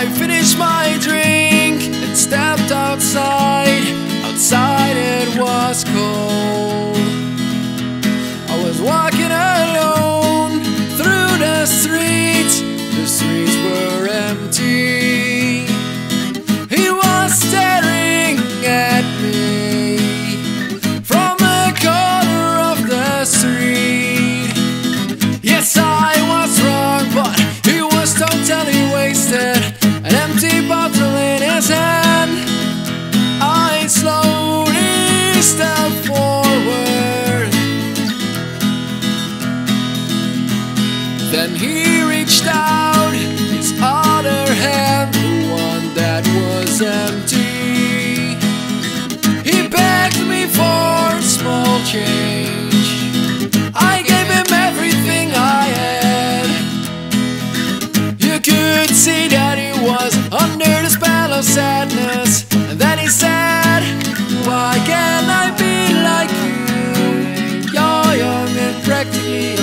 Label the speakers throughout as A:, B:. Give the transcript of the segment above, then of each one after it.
A: I finish my dream. Wasted. An empty bottle in his hand. I slowly stepped forward. Then he reached out his other hand, the one that was empty. See that he was under the spell of sadness. And then he said, Why can't I be like you? You're young and practically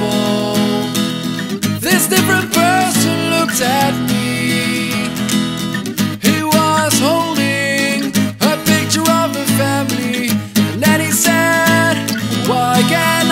A: recognizable. This different person looked at me. He was holding a picture of a family, and then he said, Why can't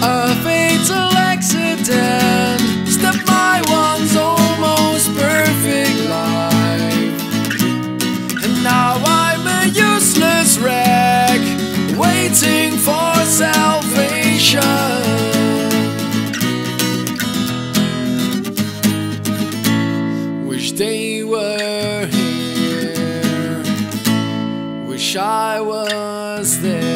A: A fatal accident. Step by one's almost perfect life. And now I'm a useless wreck Waiting for salvation. Wish they were here. Wish I was there.